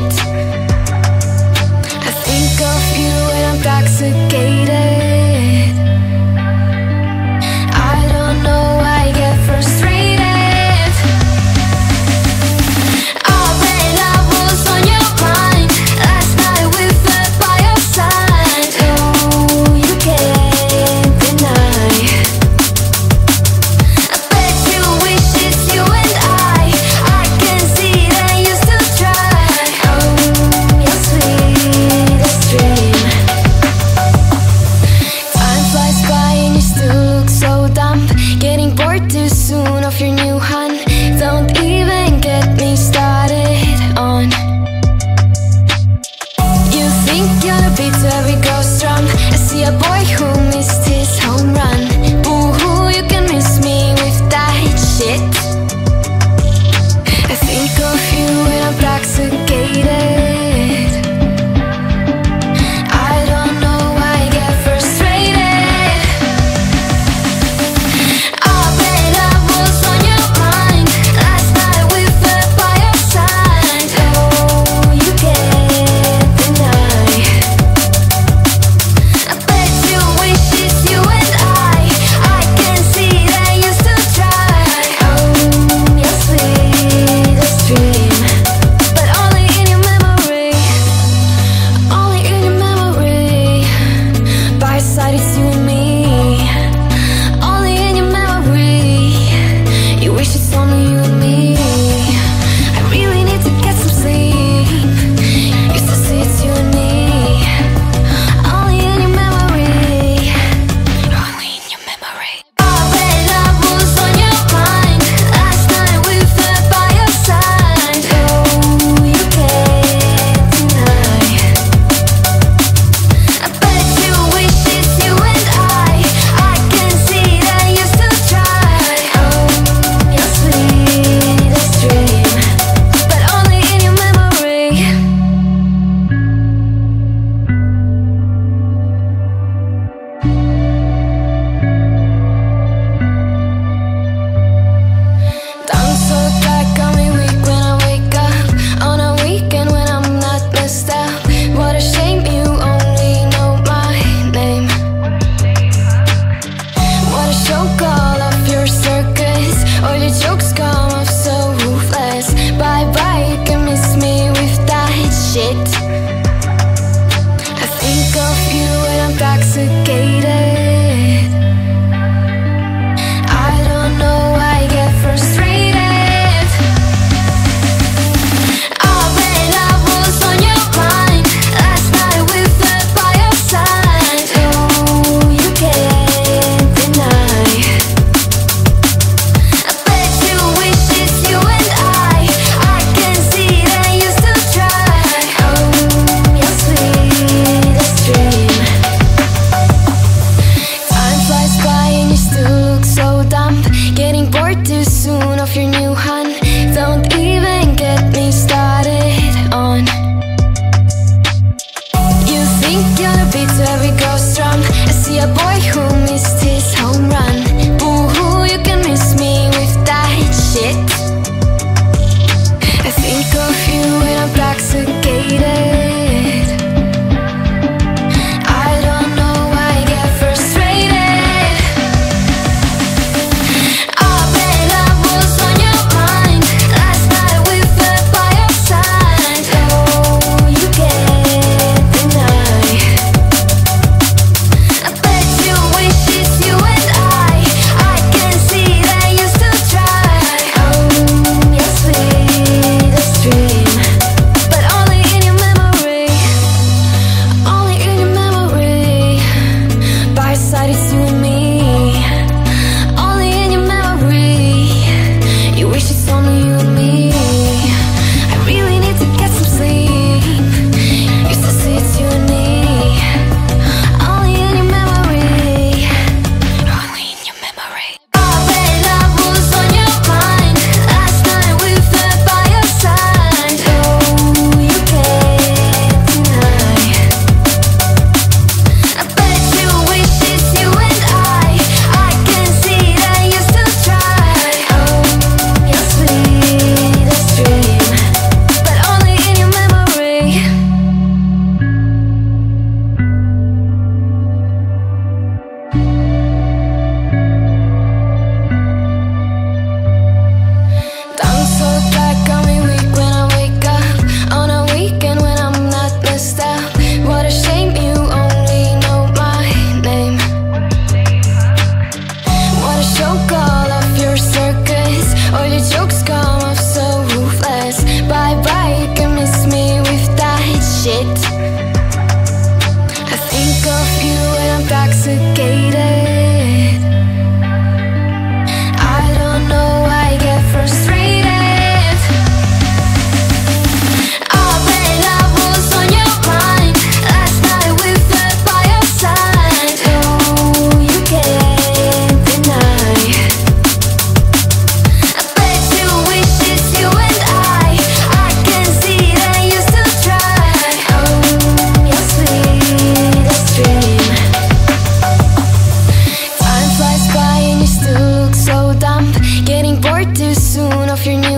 it intoxicated a boy too soon off your new